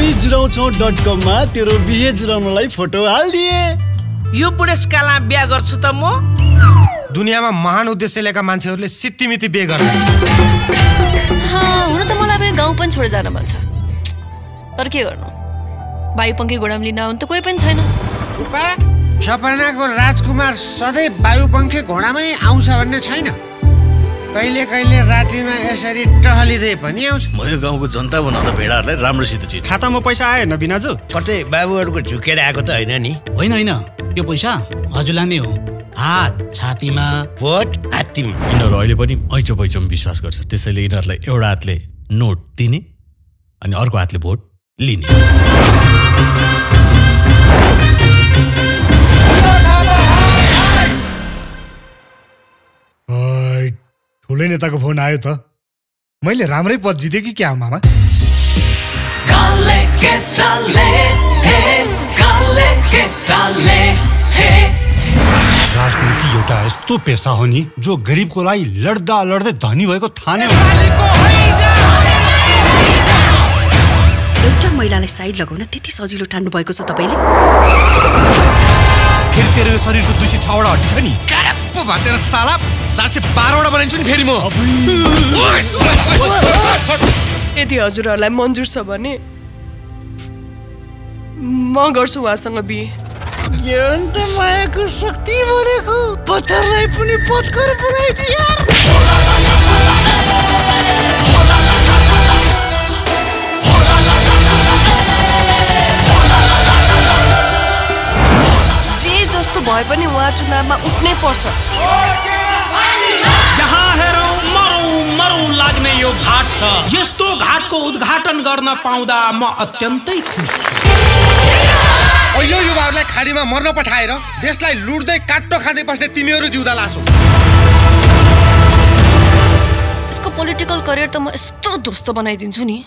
हामी जुराउँछौँ डट कममा तेरो बिहे जुराउनलाई फोटो हालिदिए। यो बुढेसकालमा बिहा गर्छु त म। दुनियाँमा महान उद्देश्य लिएका मान्छेहरूले सित्तिमिति बिहे गर्छ। हुन त मलाई अब गाउँ पनि छोडेर जान मन छ। तर के गर्नु? वायुपङ्खी घोडामा लिन आउनु त कोही पनि छैन। सपनाको राजकुमार सधैँ वायुपङ्खी घोडामै आउँछ भन्ने छैन। कहिले कहिले रातिमा यसरी टहलिँदै पनि आउँछ। म यो गाउँको जनता बनाउँदा भेडाहरूलाई राम्रोसित चिन् खातामा पैसा आएन बिनाजु? कतै बाबुहरूको झुकेर आएको त होइन नि। होइन होइन। यो पैसा हजुरलाई नै हो। हात छातीमा। भोट हात्तीमा। यिनीहरू अहिले पनि ऐचो पैचोमा विश्वास गर्छ। त्यसैले यिनीहरूलाई एउटा हातले नोट दिने अनि अर्को हातले भोट लिने। ठुलै नेताको फोन आयो त। मैले राम्रै पद जितेँ कि क्या मामा? राजनीति एउटा यस्तो पेसा हो नि जो गरिबको लागि लड्दा लड्दै धनी भएको थाहा नै एउटा महिलालाई साइड लगाउन त्यति सजिलो ठान्नु भएको छ तपाईँले? फेरि तेरो यो शरीरको दुई सय छवटा हड्डी छ नि। साला। चार सय बाह्रवटा बनाइन्छु नि फेरि म। यदि हजुरहरूलाई मन्जुर छ भने म गर्छु उहाँसँग बिहे। यो अन्त मायाको शक्ति भनेको पत्थरलाई पनि पत्कर बनाइदियो जे जस्तो भए पनि उहाँ चुनावमा उठ्नै पर्छ। यो घाट छ यस्तो घाटको उद्घाटन गर्न पाउँदा म अत्यन्तै खुस छु। यो युवाहरूलाई खाडीमा मर्न पठाएर देशलाई लुट्दै काट्टो खाँदै बस्ने तिमीहरू जिउँदा लासो। त्यसको पोलिटिकल करियर त म यस्तो ध्वस्त बनाइदिन्छु नि।